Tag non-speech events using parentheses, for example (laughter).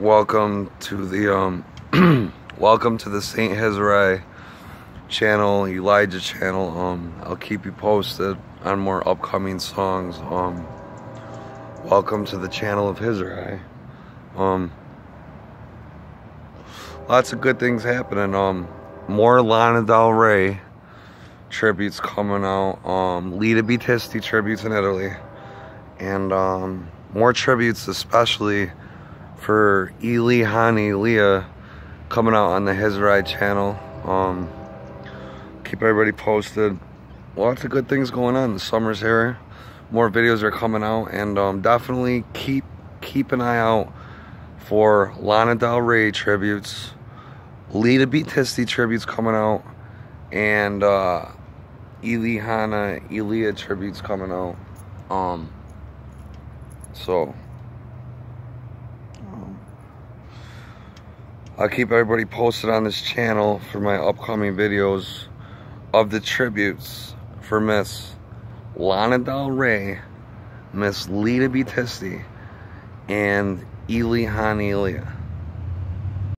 welcome to the um (clears throat) welcome to the Saint Hizerye channel, Elijah channel. Um I'll keep you posted on more upcoming songs. Um welcome to the channel of Hizerye. Um lots of good things happening. Um more Lana Del Rey tributes coming out. Um Lita Battisti tributes in Italy. And um more tributes especially for Eli Hani Leah coming out on the Hizerye channel. Um, keep everybody posted. Lots of good things going on. The summer's here. More videos are coming out, and um, definitely keep keep an eye out for Lana Del Rey tributes, Lita Battisti tributes coming out, and uh, Eli Hana Elia tributes coming out. Um, so. I'll keep everybody posted on this channel for my upcoming videos of the tributes for Miss Lana Del Rey, Miss Lita Battisti, and Eli Hanilia.